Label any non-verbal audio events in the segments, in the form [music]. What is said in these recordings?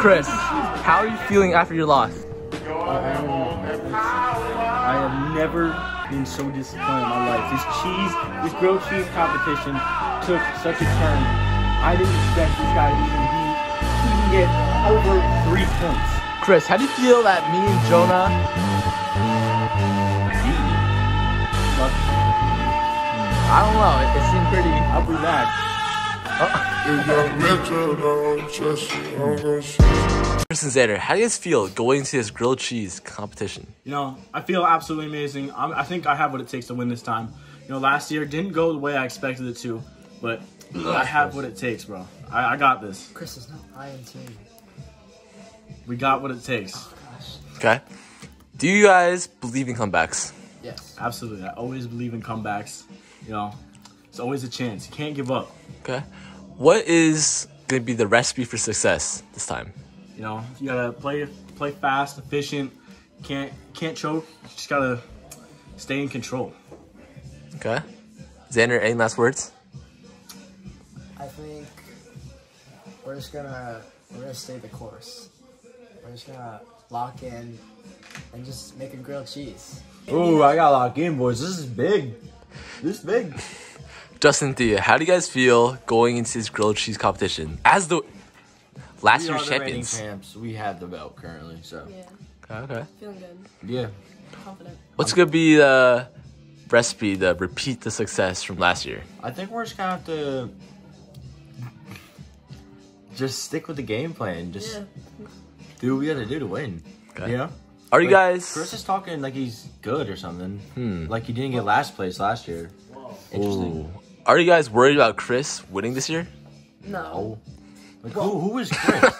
Chris, how are you feeling after your loss? I have never been so disappointed in my life. This cheese, this grilled cheese competition took such a turn. I didn't expect this guy to even be, even get over three points. Chris, how do you feel that me and Jonah? I don't know. It, it seemed pretty. I'll be back. Chris oh. [laughs] and Xander, how do you guys feel going to this grilled cheese competition? You know, I feel absolutely amazing. I'm, I think I have what it takes to win this time. You know, last year didn't go the way I expected it to, but I have what it takes, bro. I, I got this. Chris is not Ryan team. We got what it takes. Oh, gosh. Okay. Do you guys believe in comebacks? Yes. Absolutely. I always believe in comebacks. You know, it's always a chance. You can't give up. Okay. What is going to be the recipe for success this time? You know, you gotta play play fast, efficient. Can't can't choke. You just gotta stay in control. Okay. Xander, any last words? I think we're just gonna we're gonna stay the course. We're just gonna lock in and just make a grilled cheese. Ooh, I got locked in, boys. This is big. This is big. [laughs] Justin, Thea, how do you guys feel going into this grilled cheese competition as the last We are year's the champions? champs. We have the belt currently, so Yeah, Okay, okay. feeling good, yeah. confident. What's going to be the recipe to repeat the success from last year? I think we're just gonna have to just stick with the game plan. Just Yeah, do what we gotta do to win. Okay. You know? Are you Like, guys? Chris is talking like he's good or something. Hmm. Like he didn't get last place last year. Interesting. Ooh. Are you guys worried about Chris winning this year? no. Like who who is Chris?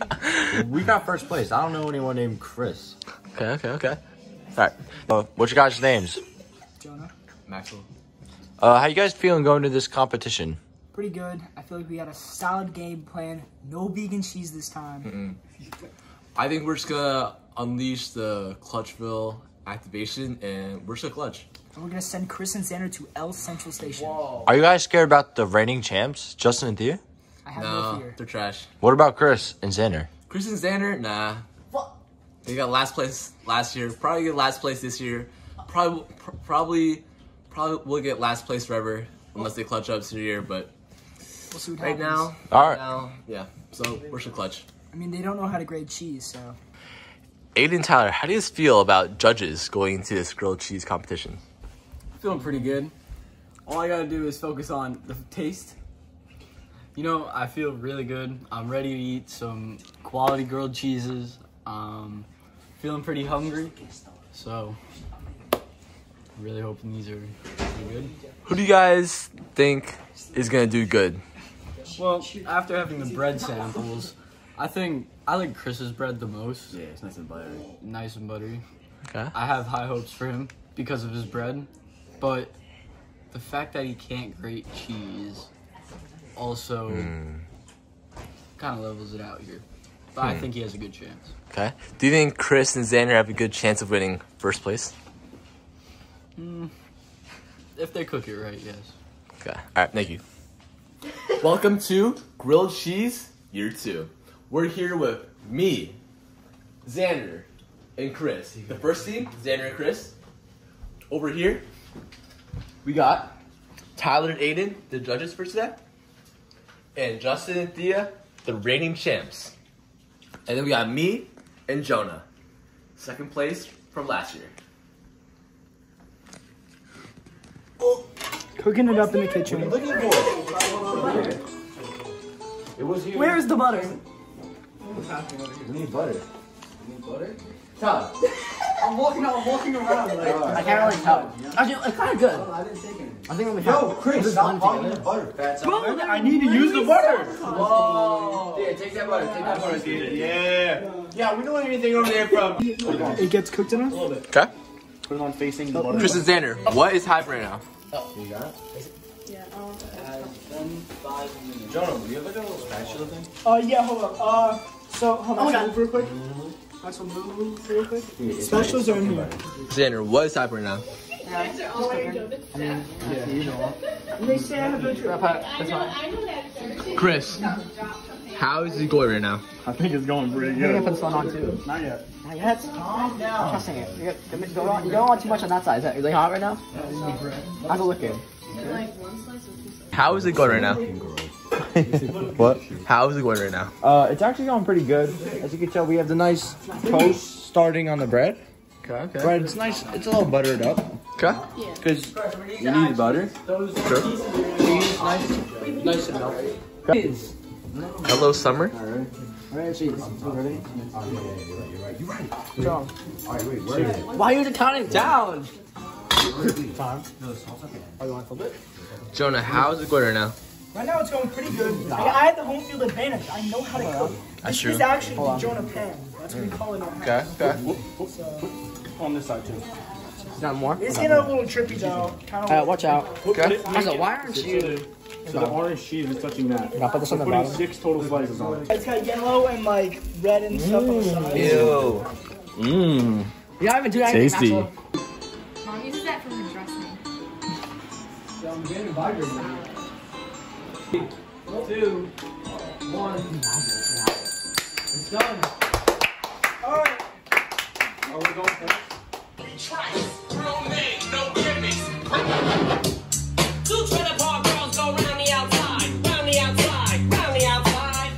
[laughs] we got first place. I don't know anyone named Chris. Okay, okay, okay. All right. Uh, what's your guys' names? Jonah, Maxwell. Uh, how you guys feeling going to this competition? pretty good. I feel like we had a solid game plan. No vegan cheese this time. I think we're just gonna unleash the Clutchville activation, and we're just gonna clutch. And we're gonna send Chris and Xander to El Central Station. Are you guys scared about the reigning champs, Justin and Thea? I have no, fear. they're trash. What about Chris and Xander? Chris and Xander, nah. What? They got last place last year. Probably get last place this year. Probably, pr- probably, probably will get last place forever unless they clutch up this year. But We'll see what right happens. now, All right. now, yeah. So we're just clutch. I mean, they don't know how to grade cheese, so Aiden Tyler, how do you feel about judges going into this grilled cheese competition? Feeling pretty good. All I gotta do is focus on the taste. You know, I feel really good. I'm ready to eat some quality grilled cheeses. Um, feeling pretty hungry, so really hoping these are good. Who do you guys think is gonna do good? Well, after having the bread samples, I think I like Chris's bread the most. Yeah, it's nice and buttery. Nice and buttery. Okay. I have high hopes for him because of his bread, but the fact that he can't grate cheese also hmm. kind of levels it out here. But I hmm. think he has a good chance. Okay. Do you think Chris and Xander have a good chance of winning first place? Hmm. If they cook it right, yes. Okay. All right. Thank you. Welcome to Grilled Cheese Year Two. We're here with me, Xander, and Chris. The first team, Xander and Chris. Over here, we got Tyler and Aiden, the judges for today, and Justin and Thea, the reigning champs. And then we got me and Jonah, second place from last year. cooking it up in the kitchen. It was here. Where's the butter? We need butter. Tyler. [laughs] I'm walking I'm walking around. [laughs] I can't really tell. Actually, it's kind of good. I think I'm gonna Yo, Chris, stop hogging the butter, fat son. I need to use the butter. Yeah, take that butter. Take that butter. Yeah. Yeah, we don't want anything over there from. It gets cooked enough? Okay. Put it on facing the butter. Chris and Xander, what is hype right now? Oh. Yeah, I don't know. Jonah, do you have like a little spatula thing? Uh, yeah, hold up. Uh, so, hold on, my God. move real quick. That's one move real quick. Specials are in here. Xander, what is hype right now? They say I have a I know, I know that. Chris, How is it going right now? I think it's going pretty good. You're gonna good. put this one on too. Not yet. Not yet. Calm down. I'm trusting it. You don't, don't, want- you don't want too much on that side. Is it, is it hot right now? How's it looking? Like one slice or two slices? How is it going right now? [laughs] What? How is it going right now? Uh, it's actually going pretty good. As you can tell, we have the nice toast starting on the bread. Okay, okay. Bread, it's nice. It's a little buttered up Okay. because you need butter. Sure. Cheese, nice, nice and melted. Cheese. Hello, Summer. Alright, cheese. Ready? You're right. Why are you counting down? Time. Oh, you want a flip bit? Jonah, how is it going right now? Right now it's going pretty good. I, I have the home field advantage. I know how to cook. That's this true. is actually the Jonah Pan. That's what we call it. now. Okay, okay. So, On this side too. Not more? it's getting a little trippy though. Kind of. Uh, watch out. Okay. Also, why aren't you? So the orange cheese is touching that. I'll put this on the bottom. six total slices on it. It's got yellow and like red and stuff on the side. Ew. Mmm. You don't even do anything Tasty. Maxwell. Mom uses that for her dressing. Alright. Two trailer park girls go round the outside, round the outside, round the outside.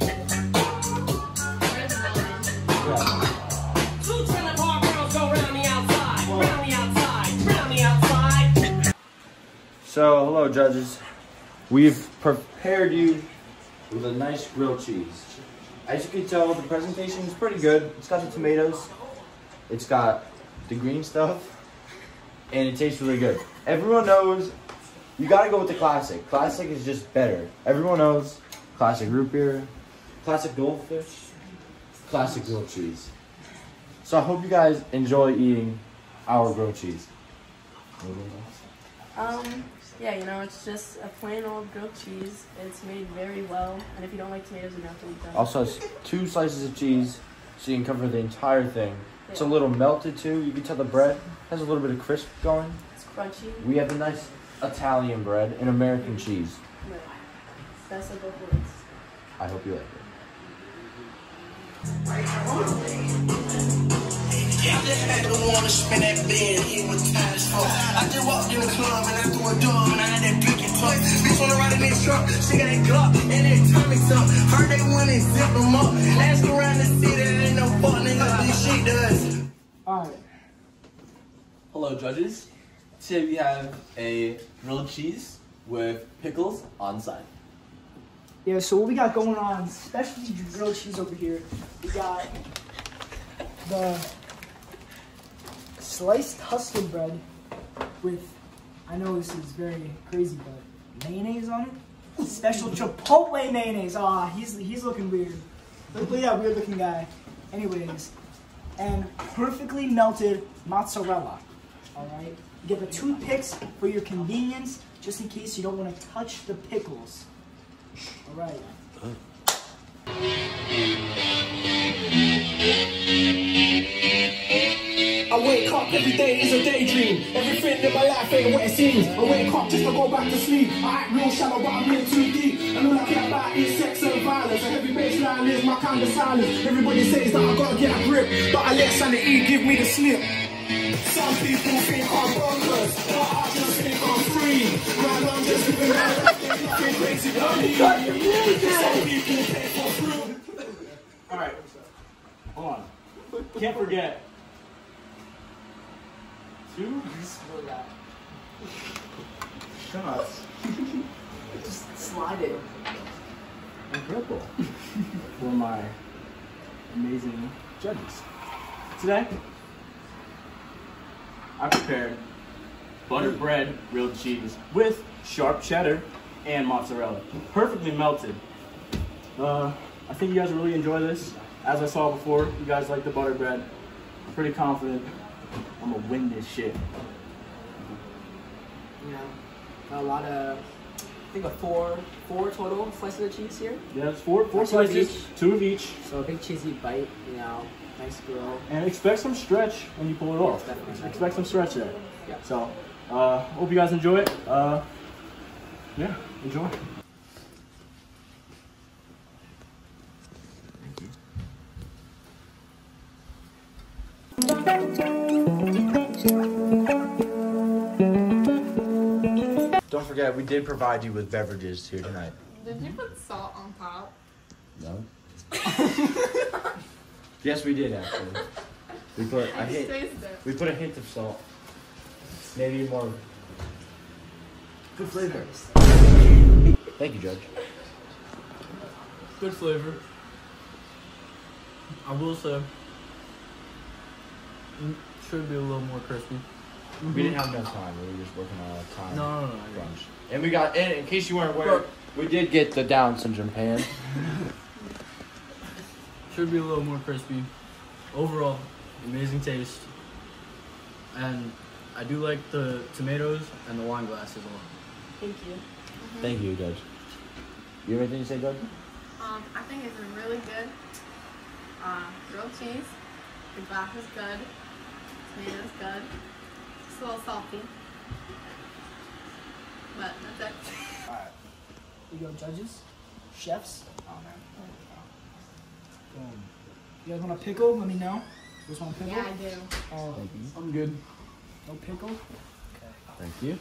Two trailer park girls go round the outside, round the outside, round the outside. So, hello, judges. We've prepared you with a nice grilled cheese. As you can tell, the presentation is pretty good. It's got the tomatoes, it's got the green stuff, and it tastes really good. Everyone knows you gotta go with the classic. Classic is just better. Everyone knows classic root beer, classic goldfish, classic grilled cheese. So I hope you guys enjoy eating our grilled cheese. Um, yeah, you know, it's just a plain old grilled cheese. It's made very well, and if you don't like tomatoes, you don't have to eat them. Also has two slices of cheese, so you can cover the entire thing. It's a little melted too. You can tell the bread has a little bit of crisp going. It's crunchy. We have a nice Italian bread and American mm-hmm. cheese. But best of both worlds. I hope you like it. I just walked in the club and I threw a and I had that in this truck, she got that Glock and that Tommy tuck. Heard they went and zip them up. Ask around the city, there ain't no fuck nigga, this shit does. Alright. Hello, judges. Today we have a grilled cheese with pickles on side. Yeah, so what we got going on, specialty grilled cheese over here. We got the sliced Tuscan bread with, I know this is very crazy, but mayonnaise on it. Special Chipotle mayonnaise. Ah, he's he's looking weird. Look at that weird looking guy. Anyways, and perfectly melted mozzarella. All right. You get the toothpicks for your convenience, just in case you don't want to touch the pickles. All right. I wake up every day is a daydream. Everything in my life ain't what it seems. I wake up just to go back to sleep. I act real shallow, but I'm in too deep. And all I care about is sex and violence. A heavy baseline is my kind of silence. Everybody says that I gotta get a grip, but I let sanity give me the slip. Some people think I'm bonkers, but I just think I'm free. Man, I'm just living my life, there's nothing crazy about me. Some people pay for thrill. All right. Hold on. Can't forget. Two shots [laughs] Slide it. Bull [laughs] for my amazing judges. Today, I prepared buttered bread, grilled cheese with sharp cheddar and mozzarella, perfectly melted. Uh, I think you guys will really enjoy this. As I saw before, you guys like the butter bread. I'm pretty confident I'm gonna win this shit. You know, got a lot of. I think a four, four total slices of cheese here. Yeah, it's four, four slices, of two of each. So a big cheesy bite, you know, nice grill. And expect some stretch when you pull it off. Expect some stretch there. Yeah. So, uh, hope you guys enjoy it. Uh, yeah, enjoy. Thank you. Don't forget, we did provide you with beverages here tonight. Did you put salt on top? No. [laughs] yes, we did actually. We put a I just hint. We put a hint of salt. Maybe more. Good flavor. Thank you, Judge. Good flavor. I will say, should be a little more crispy. We didn't have enough time. We were just working on a time No, no, no. no. crunch. And we got, and in case you weren't aware, we did get the Down syndrome pan. [laughs] Should be a little more crispy. Overall, amazing taste. And I do like the tomatoes and the wine glass as well. Thank you. Thank you, Judge. You have anything to say, Judge? Um, I think it's a really good. Uh, grilled cheese. The glass is good. Tomatoes good. Just a little salty. But that's it. Alright. We go judges, chefs. Oh man. Boom. You guys want a pickle? Let me know. You guys want a pickle? Yeah, I do. Oh, I'm good. no pickle? Okay. Thank you. Eat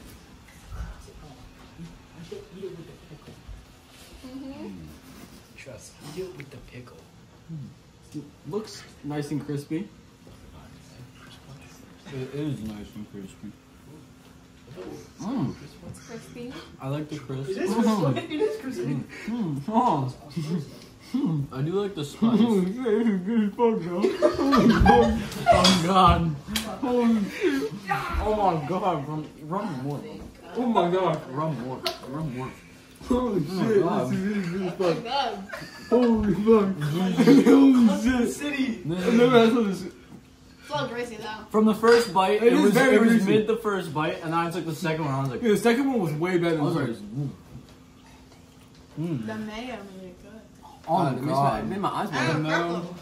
it, eat it with the pickle. Mm-hmm. Trust. me. Eat it with the pickle. Looks nice and crispy. It is nice and crispy. Mm, It's crispy. I like the crisp. It is crispy. Mm. [laughs] It is crispy. Mm, mm. oh. Mm. I do like the spice. [laughs] oh god. Oh my god. Rum, rum what? Oh my god. Rum what? Rum what? Holy oh, shit, this is really good It's good. Holy fuck. [laughs] Holy shit. City. I've never had something It's greasy though. From the first bite, It it, is was very it was greasy. mid the first bite, and I took the second one. I was like, Yeah, the second one was way better I was the like, mm. Mm. The mayo made it good. Oh God, it makes my- it god. made my eyes water. mayo.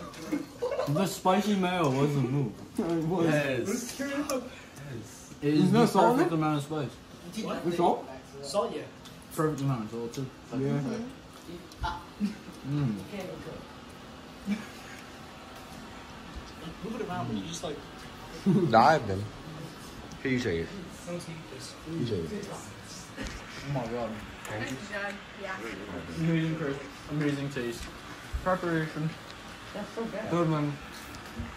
The spicy mayo was the move. [laughs] It was. Yes. It is There's no the salt perfect it? amount of spice. With salt? Salt, yeah. Perfect amount of salt too. Yeah. Mm. [laughs] Move it around, but you just like, [laughs] Dive them. Here, you take it. don't eat this. You take it. Oh my god. It's good. Yeah. Amazing crisp. Amazing taste. Preparation. That's so Good one.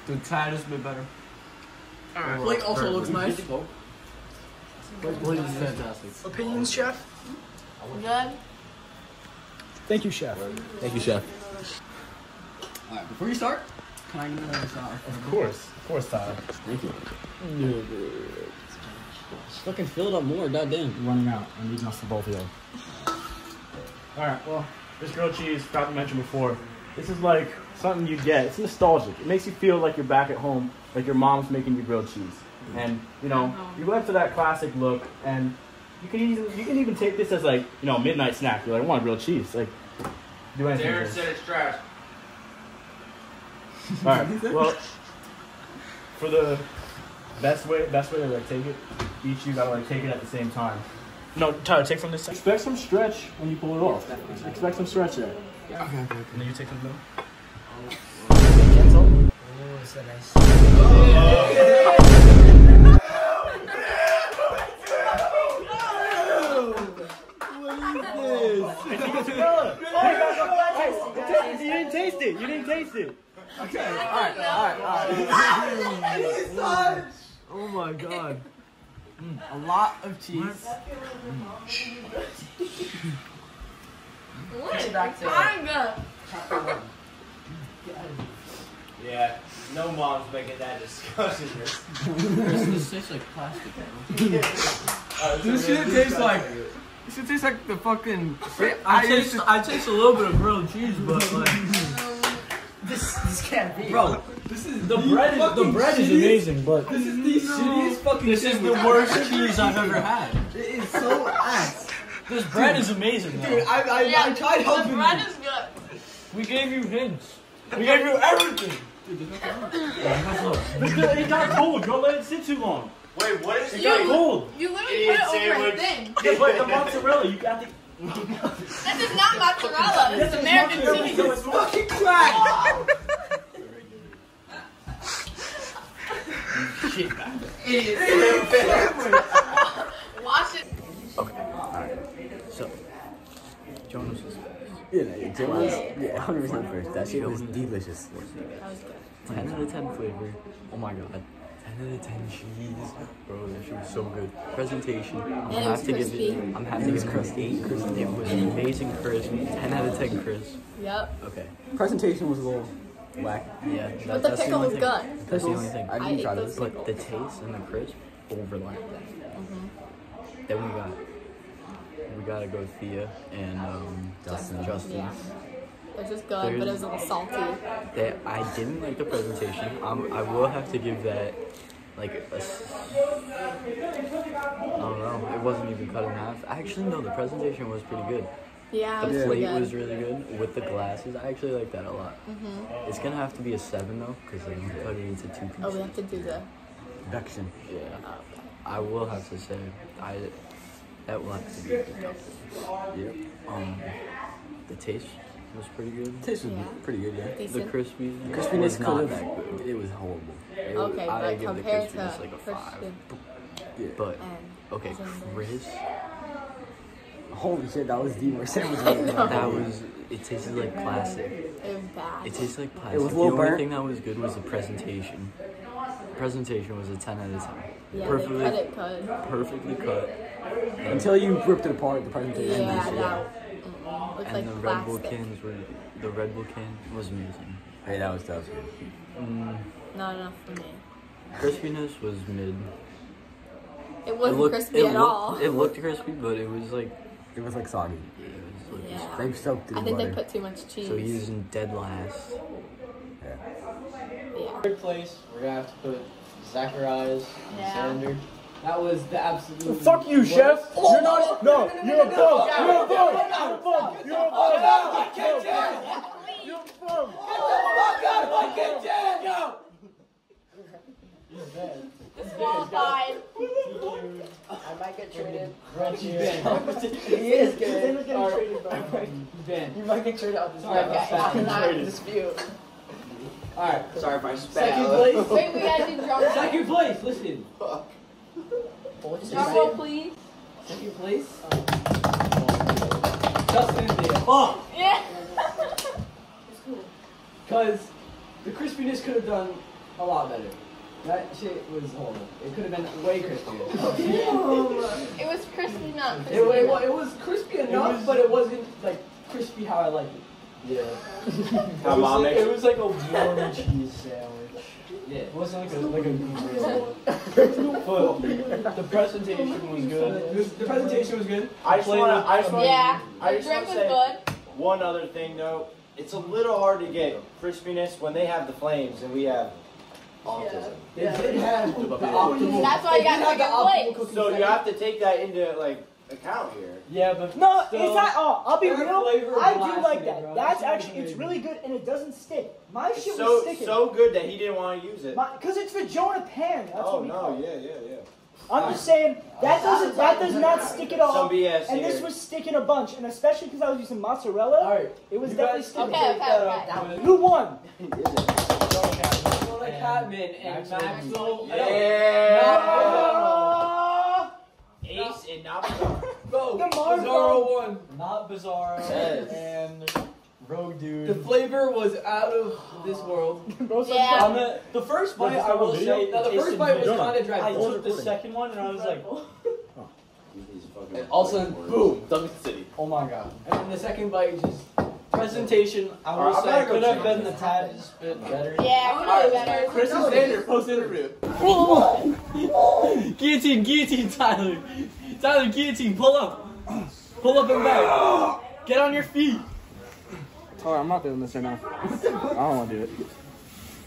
The tiniest bit better. Overall, Plate also very looks nice. Plate plate is fantastic. Opinions, chef? Good. Thank you, chef. Thank you, chef. Alright, before you start, can I get another shot? Of course. Of course, Tyler. Thank you. Fucking fill it up more, goddamn. Running out. I need eating off for both of you. Alright, well, this grilled cheese, forgot to mention before, this is like something you get. It's nostalgic. It makes you feel like you're back at home, like your mom's making you grilled cheese. And, you know, oh. you went for that classic look, and you can even, you can even take this as like, you know, a midnight snack. You're like, I want grilled cheese. Like, do anything. with it. it's trash. Alright, well, for the best way, best way to like take it, each you gotta like take it at the same time. No, Tyler, take from this side. Expect some stretch when you pull it off. Expect some stretch there. Okay, okay, okay. And then you take some milk. Oh, so nice. You didn't taste it. You didn't taste it. [laughs] Oh my god. Mm, a lot of cheese. What? Kind of. Yeah, no mom's making that discussion. [laughs] This, this tastes like plastic. [laughs] bro. This shit tastes like. This shit tastes like the fucking. I taste, I taste a little bit of grilled cheese, but like, This, this can't be. bro, This is the bread is the bread is amazing, but This is the shittiest fucking this is the worst cheese I've ever had. It is so ass. This bread is amazing. Dude, I, I, Yeah, I tried the helping bread you. is good. We gave you hints. We gave you everything. Dude, it [laughs] got cold. Don't let it sit too long. Wait, what is You, it? got cold. you literally put it over a sandwich. thing. Yeah, but the mozzarella, you got the. This is not mozzarella. This is American cheese. It's fucking crack. Watch it. okay So, Jonah's was first. Yeah, no, Jim was yeah, 100 percent first. That shit was delicious. That was good. 10 out of 10 flavor. Oh my god. 10 out of 10 cheese. Bro, that shit was so good. Presentation. I'm And it gonna was have to give crispy. it. I'm having to give it crust 8 crisp. It was amazing crisp. 10 out of 10 crisp. Yep. Okay. Presentation was a little whack. Yeah. But the that's pickle only was thing. good. That's the only thing. I I didn't ate try this. But the taste and the crisp overlap. Mm-hmm. Then we got we gotta go Thea and um, Justin. Justin. Yeah. It was just good, but it was a little salty. They, I didn't like the presentation. Um, I will have to give that like a, I don't know. It wasn't even cut in half. Actually, no. The presentation was pretty good. Yeah, it The was plate good. was really good with the glasses. I actually like that a lot. Mhm. It's gonna have to be a seven though, because they don't cut it into two pieces. Oh, we have to do the. Production. Yeah. Oh, okay. I will have to say, I that will have to be a good couple. Yep. Um, the taste was pretty good. Taste was Yeah. pretty good, yeah. The Decent. crispy Crispiness was not could that have. good. It was horrible. It- Okay, I but give the compared to crispiness like a five. Yeah. But and okay, Xander's- Chris, Holy shit, that was the worst sandwich I've ever had. that was it tasted like plastic. It was bad. It tasted like plastic. It was the only burnt. thing that was good was the presentation. Presentation was a ten out of ten. yeah, perfectly, they cut it good. perfectly cut. Until you ripped it apart, the presentation. Yeah, was- that And like the Red Bull plastic. cans were the Red Bull can was amazing. Hey, that was that was good. Mm, Not enough for me. crispiness was mid. It wasn't looked, crispy it at looked, all. It looked crispy, but it was like It was like soggy. it was like yeah. They soaked it I in think they butter. put too much cheese. so he's in dead last. Yeah. yeah. Third place, we're gonna have to put Zacharias and Yeah. Sander. That was the absolute. Fuck you, worst. chef. You're not. No, you're a bum. You're a bum. You're a bum. You're a bum. You're a bum. Disqualified. I might get traded. He is good. getting traded, bro. Ben. You might get traded out this Alright, Okay, that's after fine. that. dispute. Alright. Sorry if I spat. Second place. Wait, we gotta do drum roll. Second place. Listen. Drum roll, please. Second place. Justin and Thea. Fuck. Yeah. [laughs] Because the crispiness could have done a lot better. That shit was horrible. It could have been way crispier. It was crispy, not crispy. It, wa- it, it was crispy enough, but it wasn't like crispy how I like it. Yeah. It How was, mom like, makes it was like a warm cheese sandwich. Yeah. It wasn't like a like a but [laughs] the presentation was good. The presentation was good. I just want to. I just want. Yeah. I just want to say good. one other thing though. It's a little hard to get crispiness when they have the flames and we have autism. They did have the optimal. That's why I got did have the second optimal place. cooking So you have to take that into like account here. Yeah, but No, still, it's not. Oh, I'll be real. I do like that. bro. That's That actually it's really good and it doesn't stick. My It's shit was sticking. so good that he didn't want to use it. Because it's the Jonah pan. That's oh what we call no! it. Yeah, yeah, yeah. I'm just saying that doesn't that does not stick at all. Some BS and this was sticking a bunch, and especially because I was using mozzarella, Alright, it was you definitely guys sticking. Okay, okay, okay. Who won? Well, like Catman and Maxwell. Uh, Ace and not Bro, The Marvel- Bizarro won. Not Bizarro. Yes. And Rogue dude. the flavor was out of this world. [laughs] bro, Yeah. I'm a, the first bite, I will say, Now, the first bite was kind of dry. I took the second one and I was like, And [laughs] all of a sudden, boom, Duncan City. oh my god. And then the second bite just. Presentation, I will Alright, I'm say, gonna could have been the tad bit better. Yeah, could have been better. Chris and Xander post interview. [laughs] guillotine, guillotine, Tyler. Tyler, guillotine, pull up. Pull up and back. Get on your feet. Alright, I'm not doing this right now. I don't want to do it.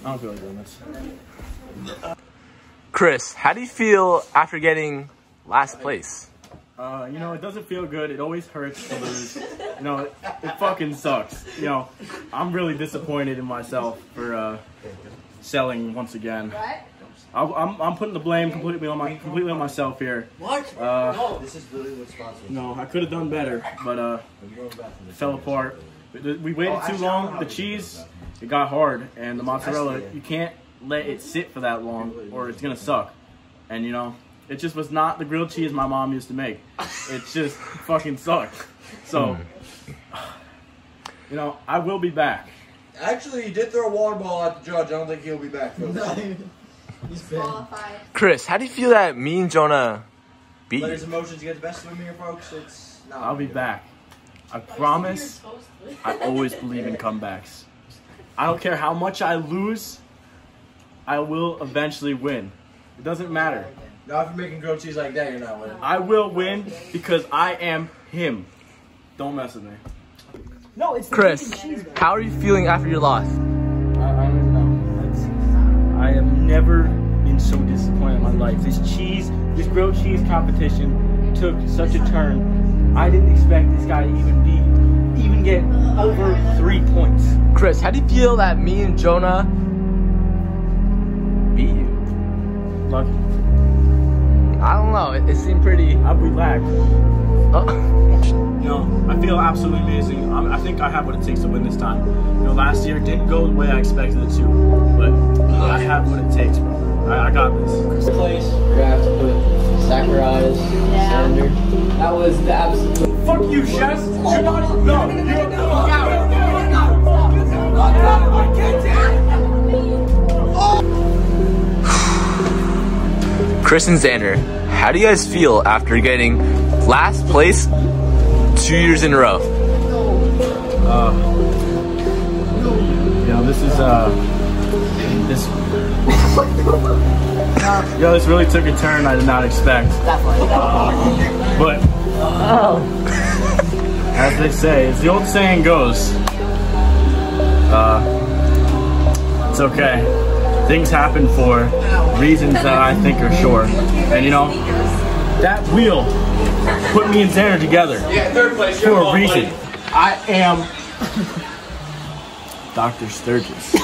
I don't feel like doing this. Chris, how do you feel after getting last place? Uh, you know, it doesn't feel good. It always hurts to lose. You know, it, it fucking sucks. You know, I'm really disappointed in myself for uh, selling once again. What? I, I'm, I'm putting the blame completely on my completely on myself here. What? Uh, This is literally what's sponsored. no, I could have done better, but uh, it fell apart. We we waited too long. The cheese, it got hard, and the mozzarella, you can't let it sit for that long, or it's gonna suck. and you know, it just was not the grilled cheese my mom used to make. [laughs] It just fucking sucked. So, you know, I will be back. Actually, he did throw a water ball at the judge. I don't think he'll be back. [laughs] [laughs] folks. Disqualified. Chris, how do you feel that me and Jonah beat Let you? his emotions get the best of him here, folks. It's not. I'll be back. I promise. I always believe in comebacks. I don't care how much I lose. I will eventually win. It doesn't matter. Not if you're making grilled cheese like that, you're not winning. I will win because I am him. Don't mess with me. No, it's Chris, cheese, cheese, how are you feeling after your loss? Never been so disappointed in my life. This cheese, this grilled cheese competition took such a turn. I didn't expect this guy to even be, even get over three points. Chris, how do you feel that me and Jonah beat you? Lucky. I don't know. It, it seemed pretty. I relaxed. You know, I feel absolutely amazing. I, I think I have what it takes to win this time. You know, last year didn't go the way I expected it to, but I have what it takes, bro. I, I got this. First place, we're gonna have to put Zacharias, Yeah. Sander. That was the absolute. Fuck you, chef. You're not. No, you're Chris and Xander, how do you guys feel after getting last place two years in a row? You know, this is uh, this. Yo, this really took a turn I did not expect. But as they say, as the old saying goes, uh, it's okay. Things happen for reasons that I think are sure, and you know, that wheel put me and Xander together Yeah, third place. for a reason. I am [laughs] Dr. Sturgis.